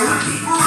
eu aqui.